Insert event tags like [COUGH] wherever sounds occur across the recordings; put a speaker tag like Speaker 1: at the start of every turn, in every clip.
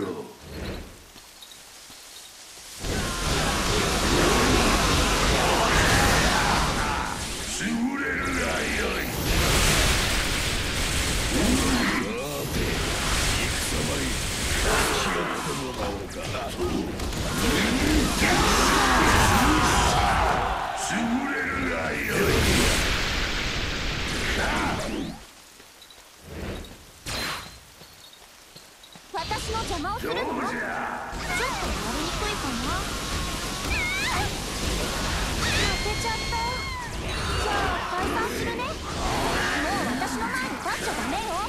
Speaker 1: よ
Speaker 2: 邪魔をするの。ちょっとやりにくいかな。負けちゃった。じゃあ解散するね。もう私の前に立っちゃダメよ。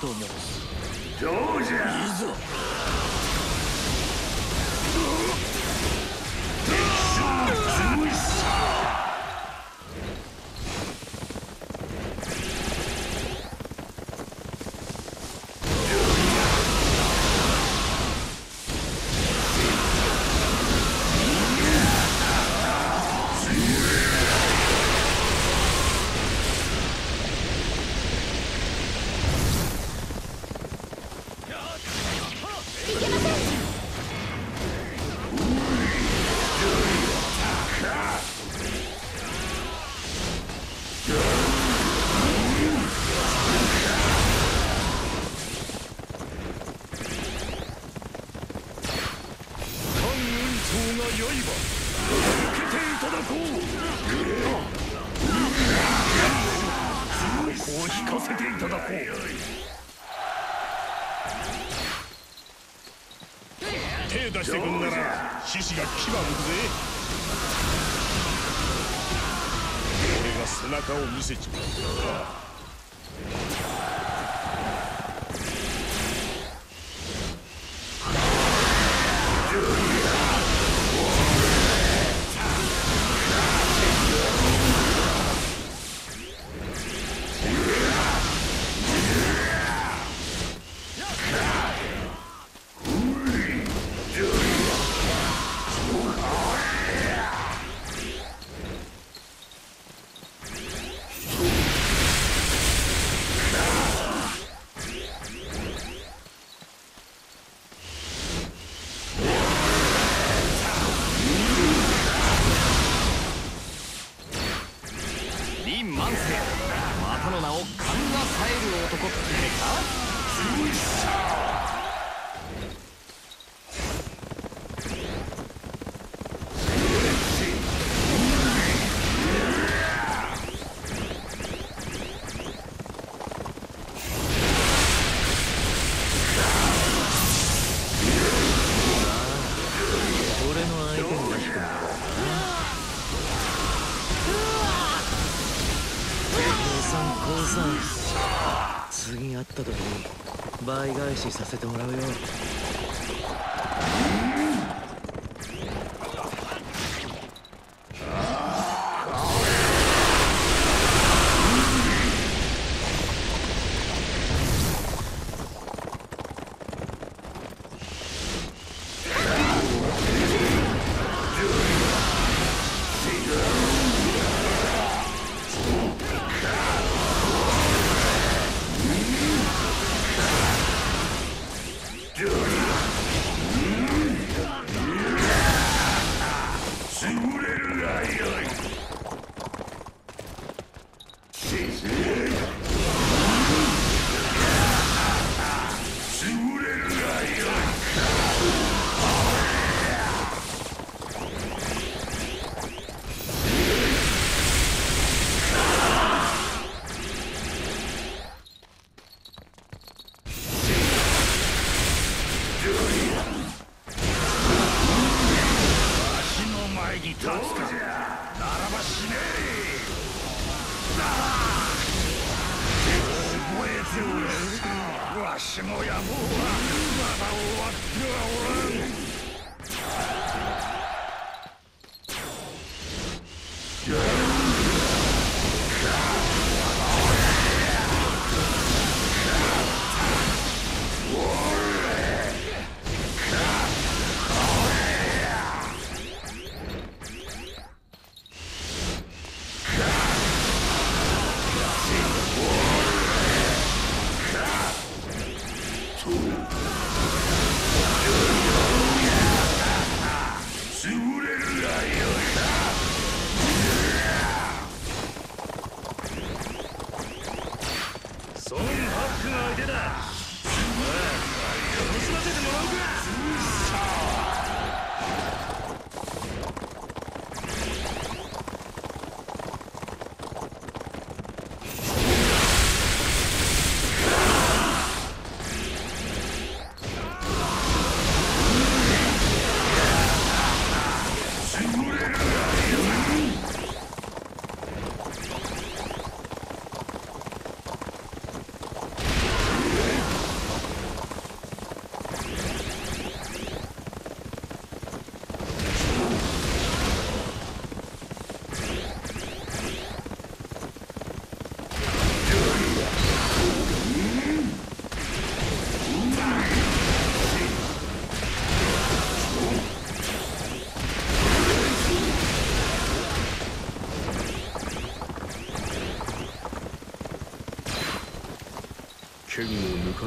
Speaker 3: oportuno. 手出してくんなら獅子が牙むくぜ。俺が背中を見せちまう返しさせてもらうよ。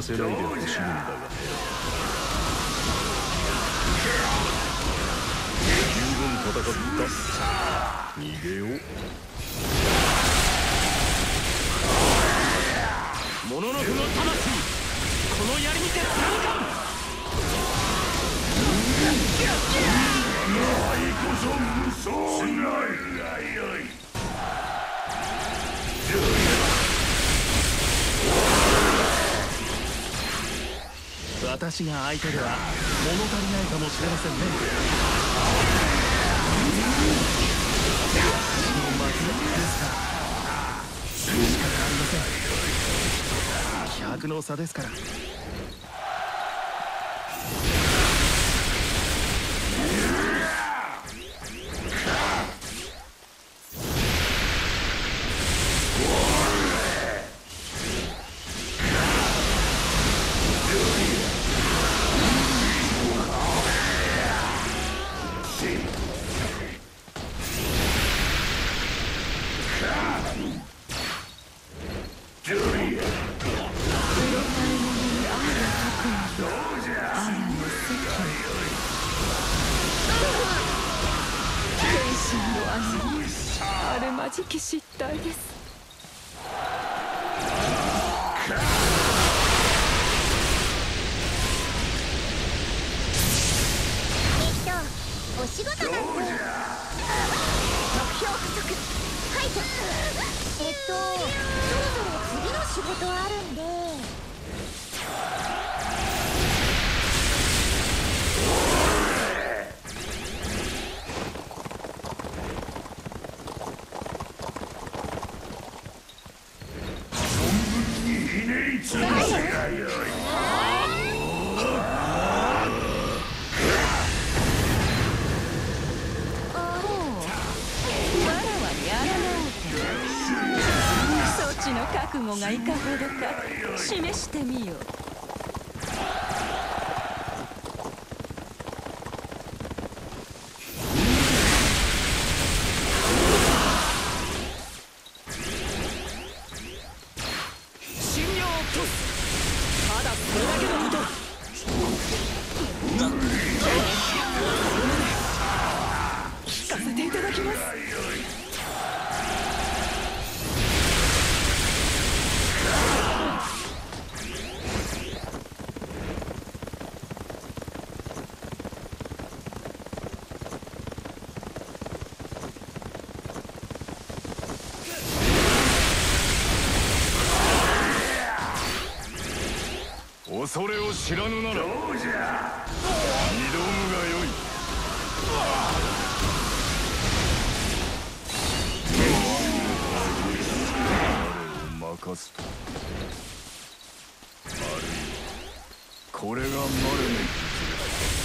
Speaker 1: せないでほしいんだが。十分戦った。逃げよう。
Speaker 4: モノノフの魂。この槍にて
Speaker 1: 愛こそ無双ない
Speaker 4: 私が相手では物足りないかもしれませんね。私の負けですか仕方ありません気迫の差ですから
Speaker 1: 知らぬならどうじゃ挑むがよい。任すと。あるい。はこれがマルメッだ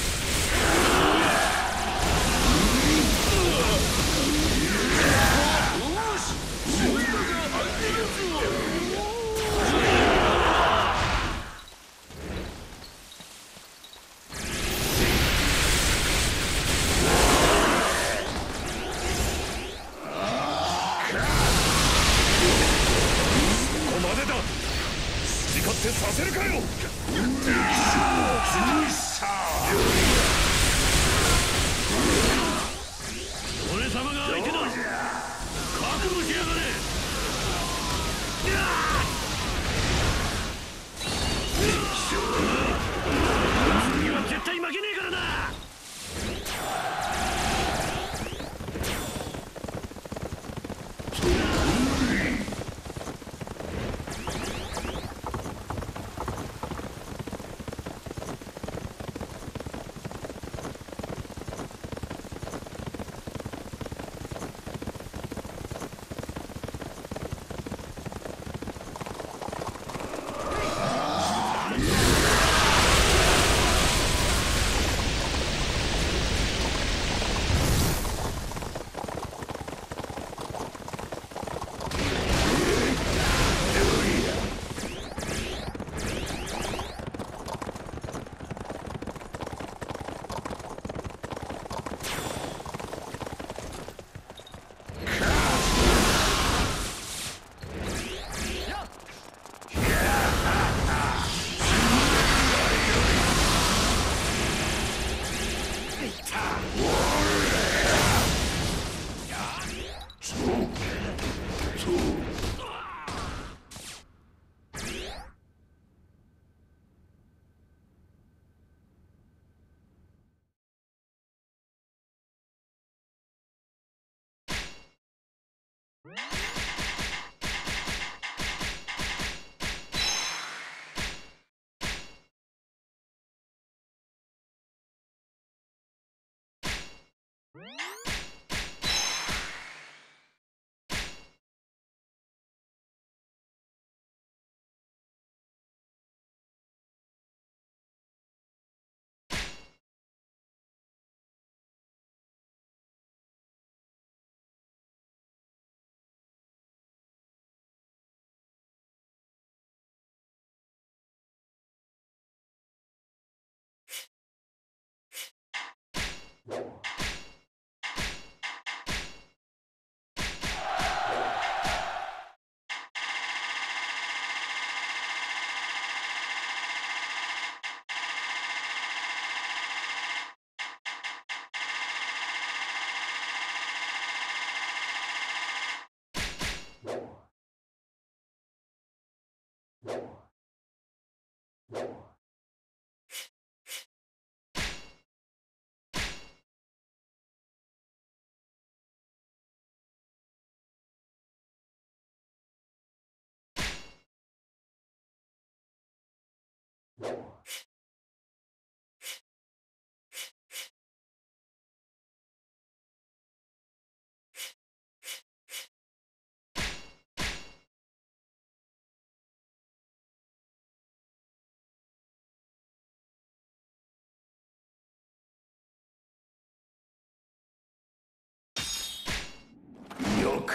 Speaker 1: Thank you.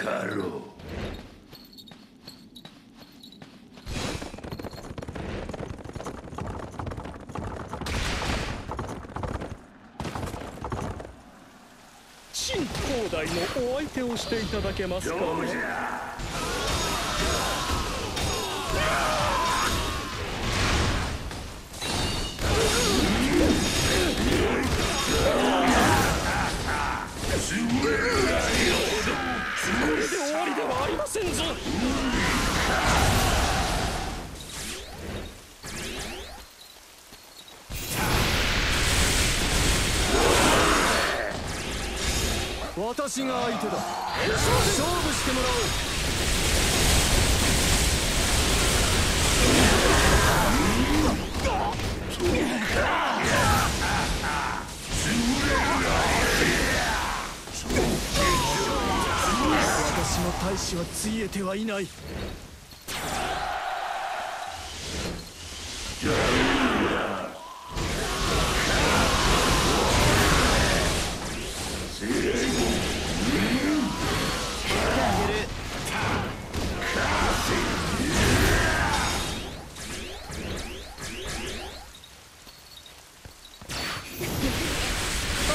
Speaker 1: かろう。
Speaker 5: 新広大のお相手をしていただけますかね？せんぞ。
Speaker 4: 私が相手だ。勝負してもらおう [LAUGHS] の大使はついえてはいない
Speaker 2: お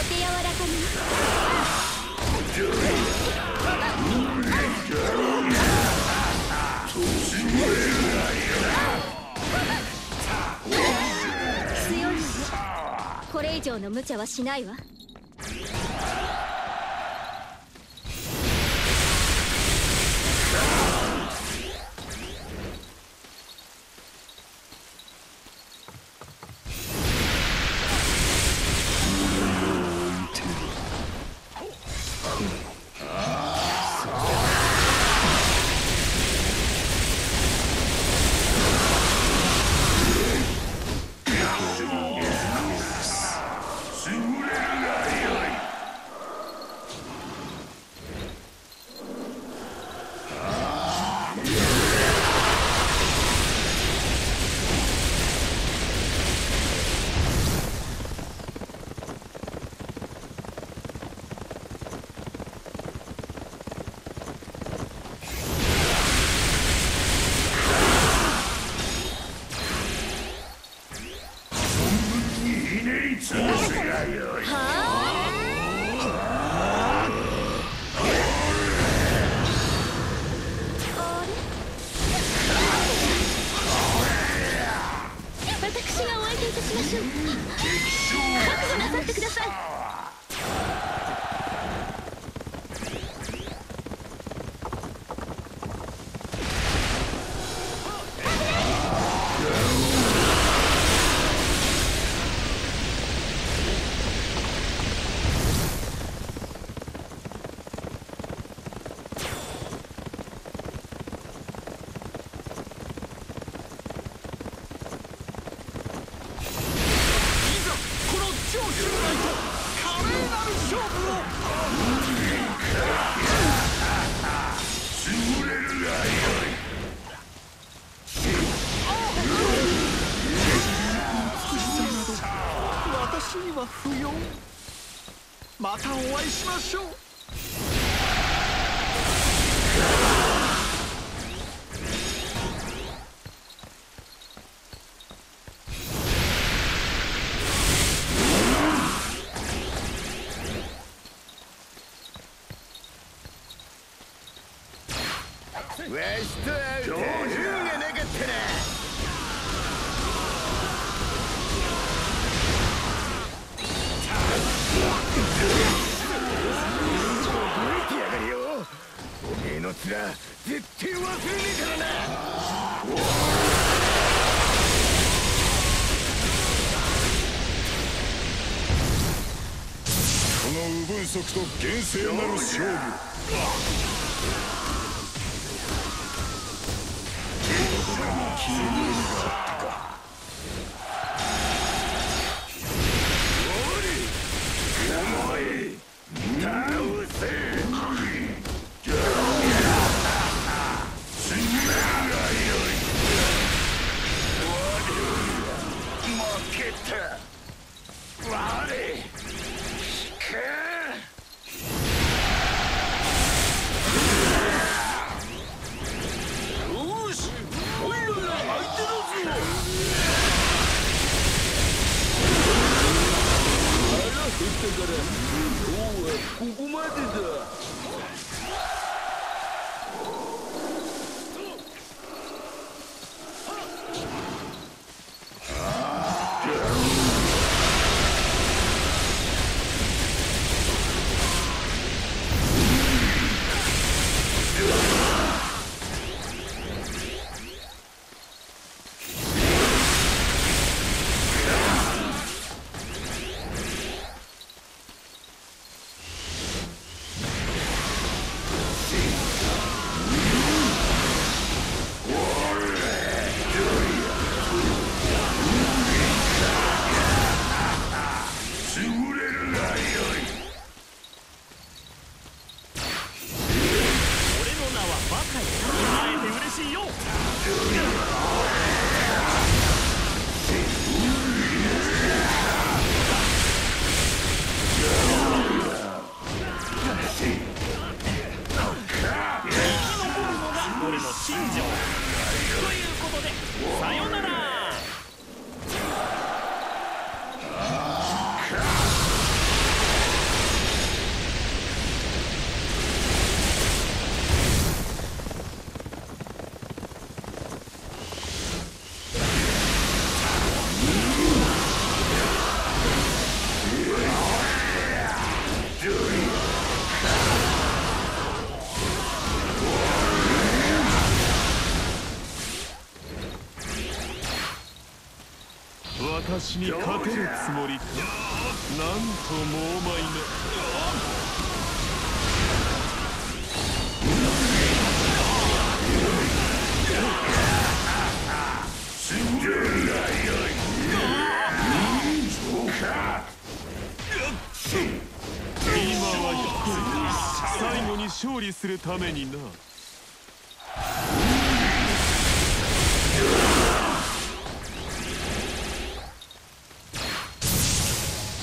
Speaker 2: 手柔らかに。以上の無茶はしないわ。し
Speaker 5: と
Speaker 4: がなかったなの絶対忘れねえからな
Speaker 1: この右分足と厳正なる勝負。
Speaker 5: 消えるか
Speaker 1: Yeah. に勝てるつもりかなんと猛邁な最後に勝利するためにな。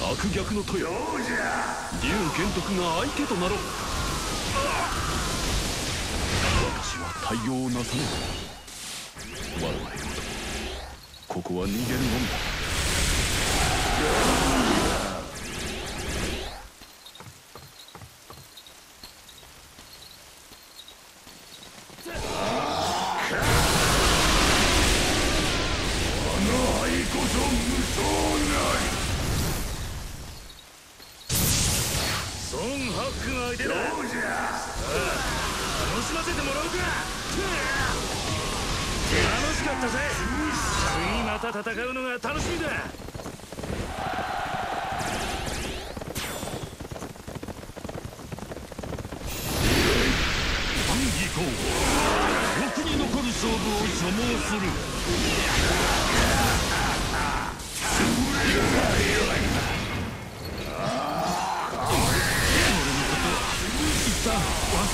Speaker 1: 悪逆の戸よ竜玄徳が相手となろう。私は対応なさねば我々よここは逃げる
Speaker 6: もんだ。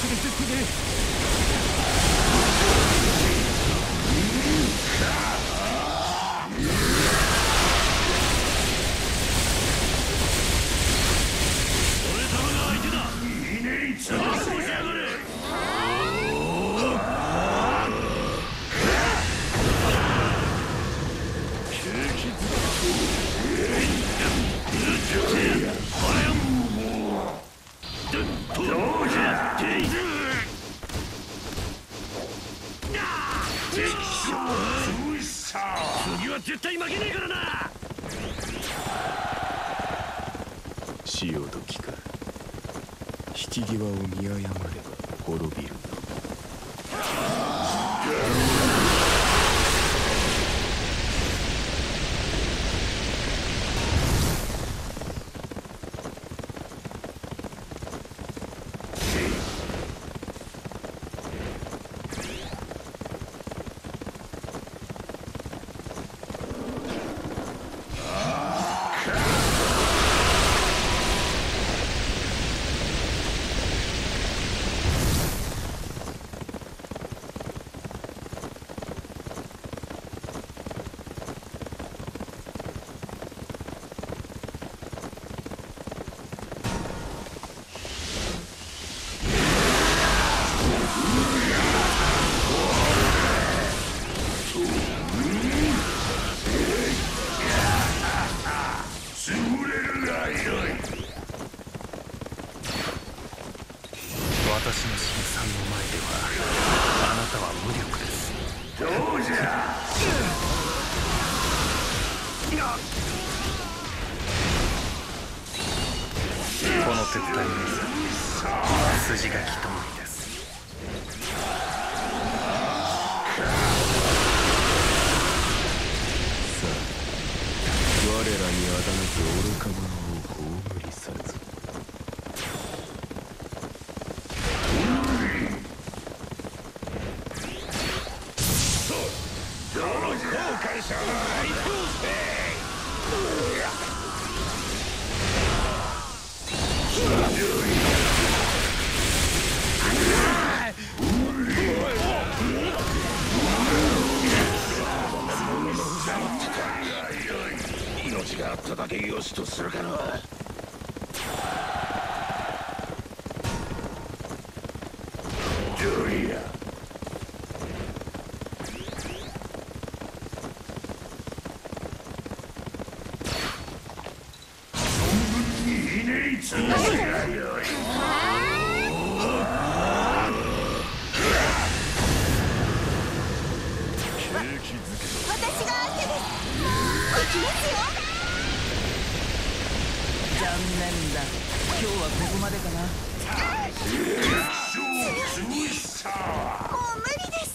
Speaker 1: れてくれ気づけ
Speaker 2: 私が相手です。行きますよ。
Speaker 3: 残念だ。今日はここまでかな。
Speaker 2: もう無理です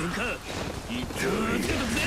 Speaker 3: けんか一丁当てるぜ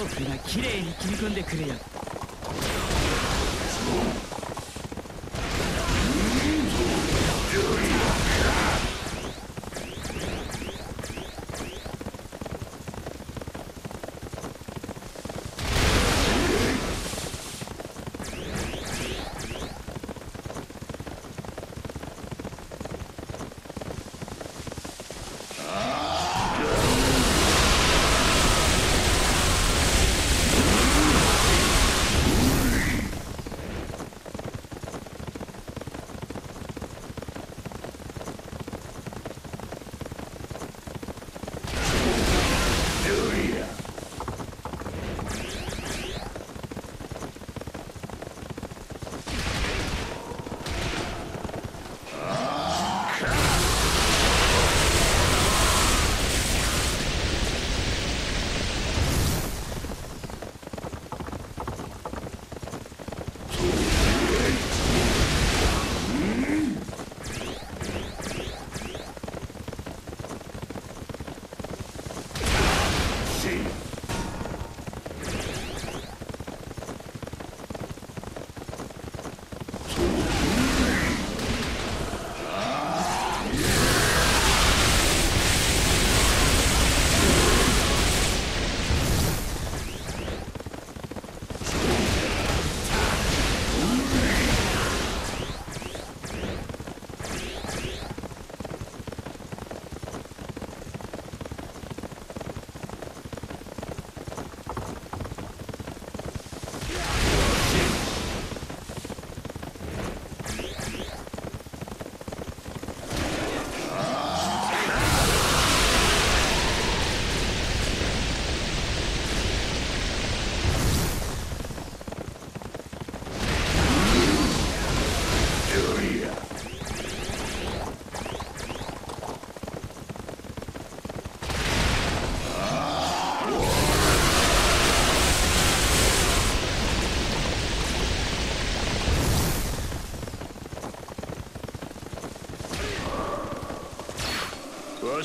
Speaker 3: 僕が綺麗に切り込んでくれよ。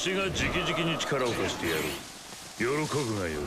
Speaker 5: わしが直々に力を貸してやる。喜ぶがよい。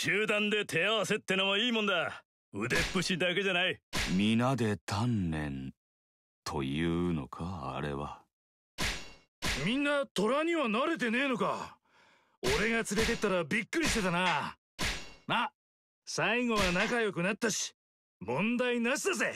Speaker 6: 集団で手合わせってのもいいもんだ。腕っぷしだけじゃない。
Speaker 7: 皆で鍛錬というのかあれは。
Speaker 6: みんな虎には慣れてねえのか。俺が連れてったらびっくりしてたな。まあ最後は仲良くなったし問題なしだぜ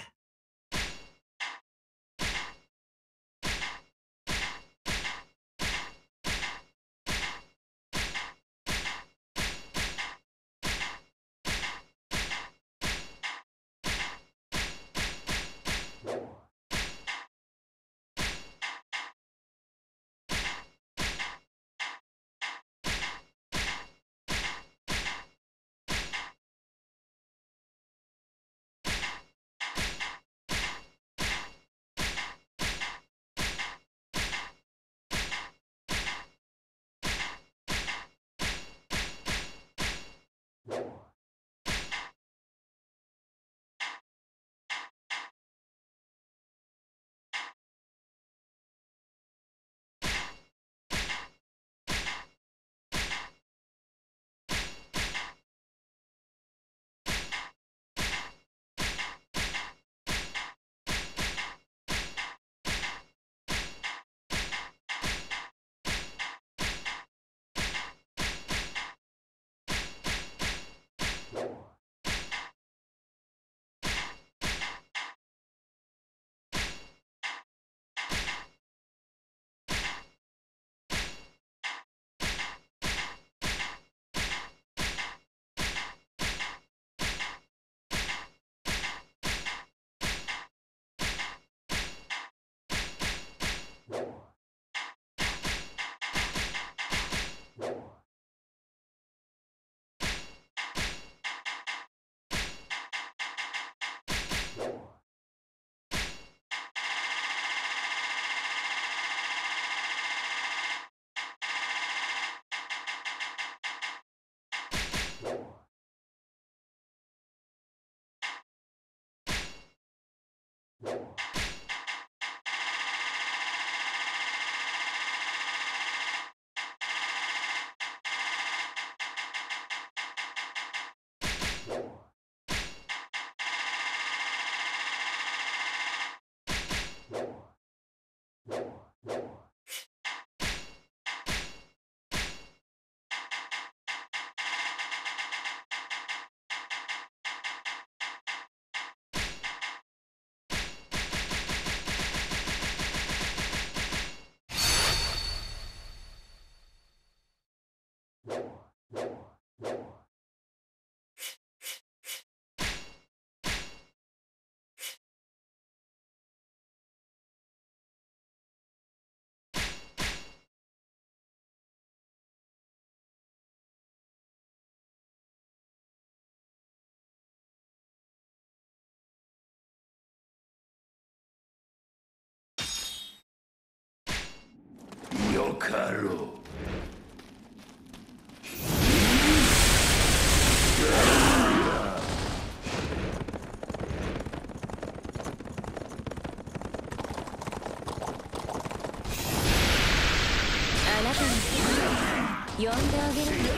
Speaker 4: んであげる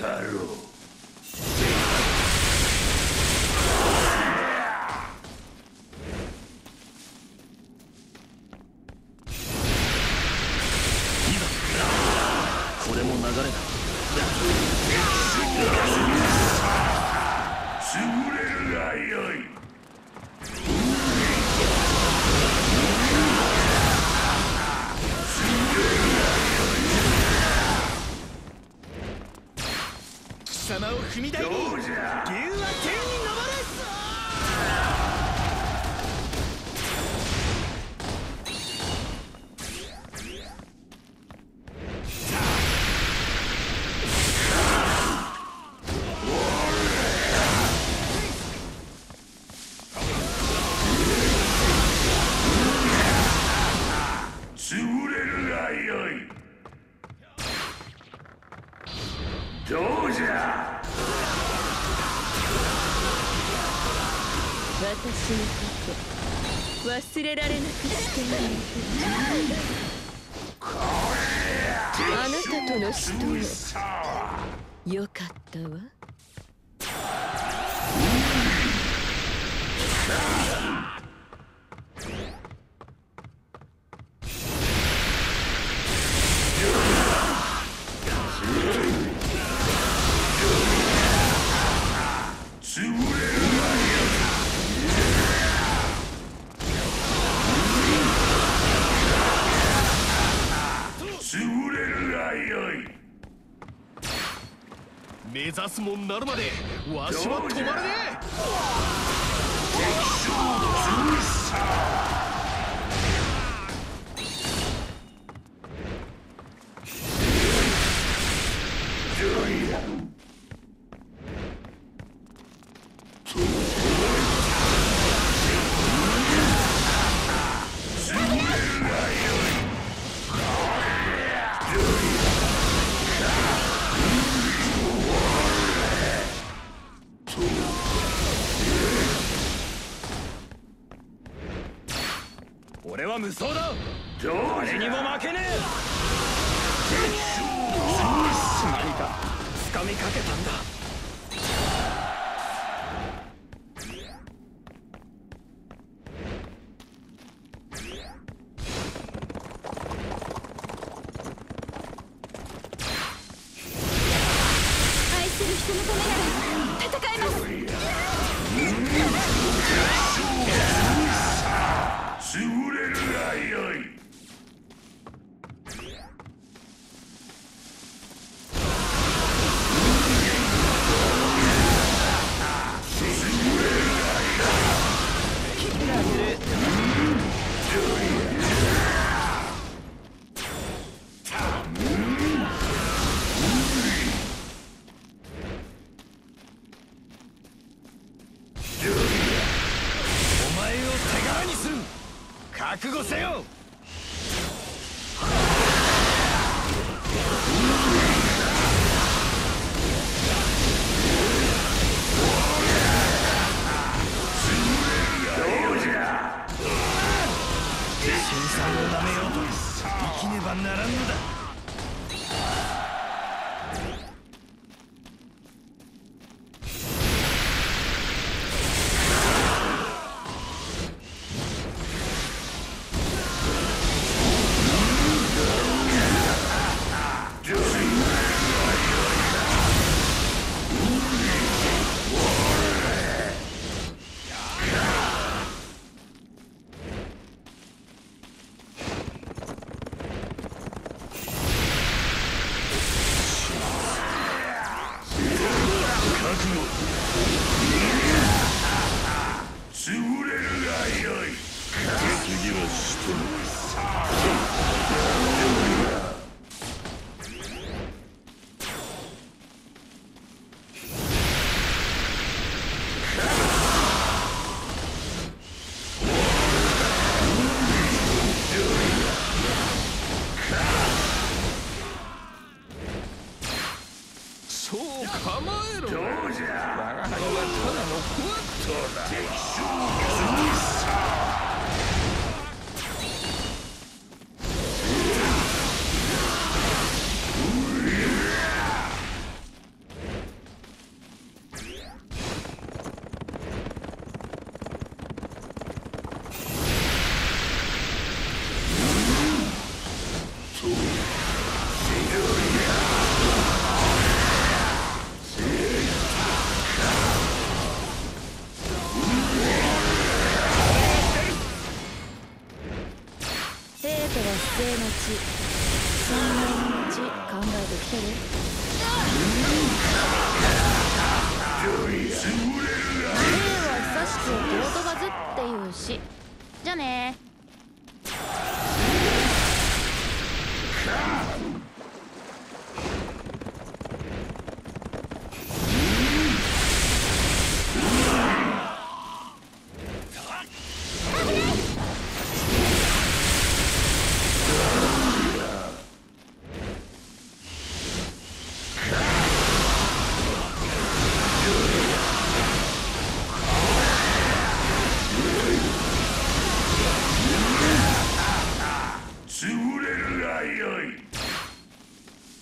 Speaker 8: かろう。
Speaker 9: れ
Speaker 4: られなくしてるあなたとの死闘よかったわ。
Speaker 5: 指すもんなるまでわしは止まれねえ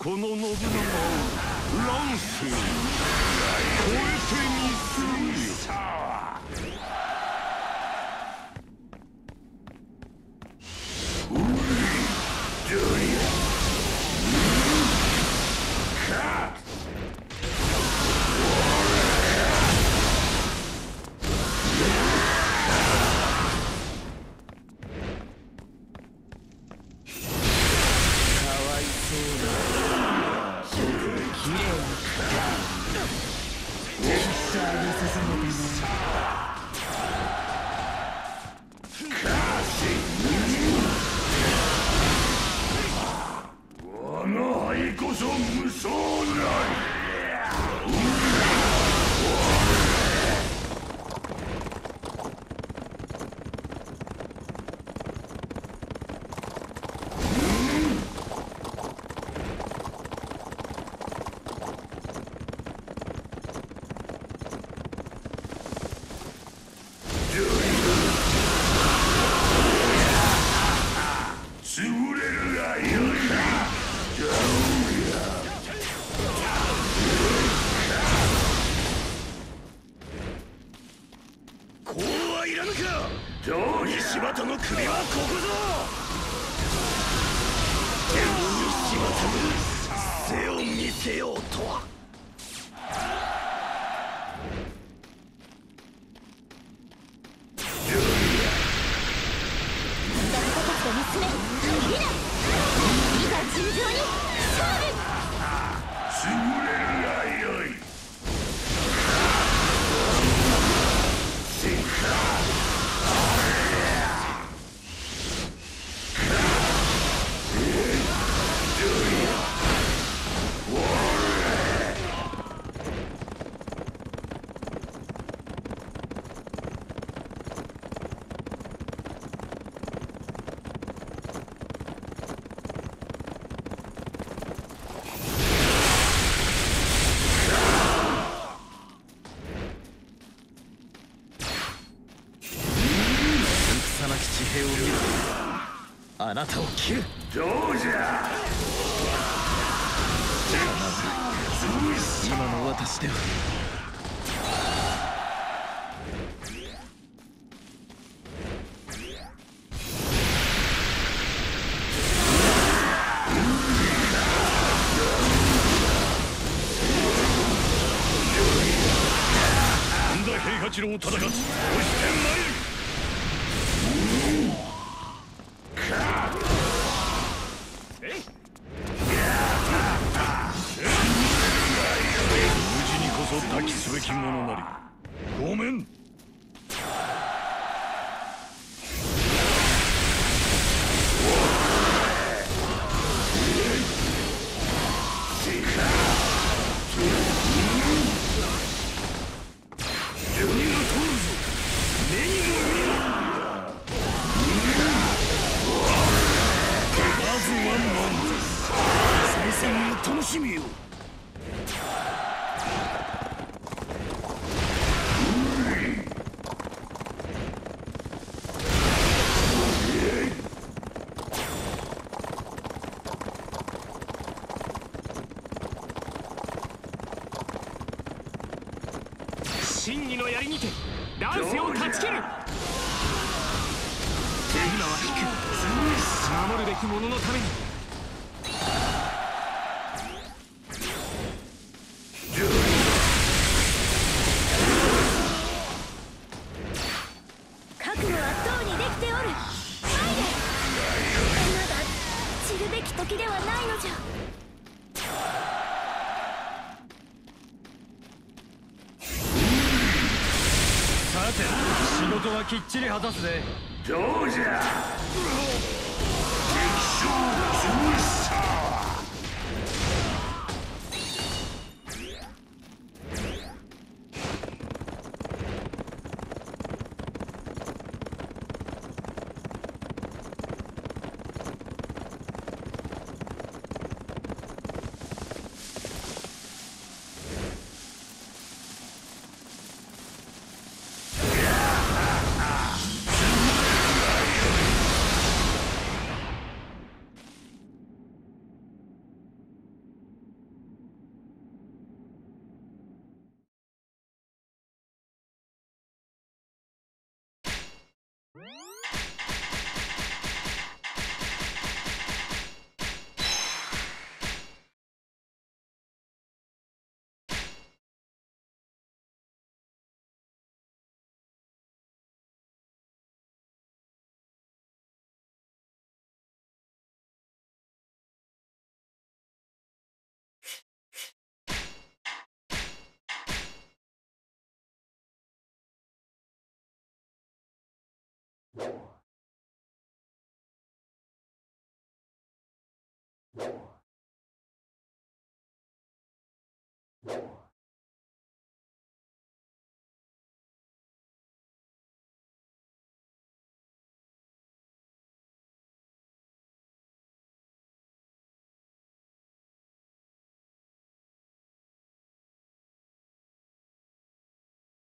Speaker 5: この信長を乱世に超えてみせよ。
Speaker 2: 背を見せようとは。
Speaker 10: な
Speaker 3: たを切る。
Speaker 5: どうじゃ。べきものなり。
Speaker 11: き
Speaker 5: っちり果たすぜ。
Speaker 1: どうじゃ。
Speaker 4: う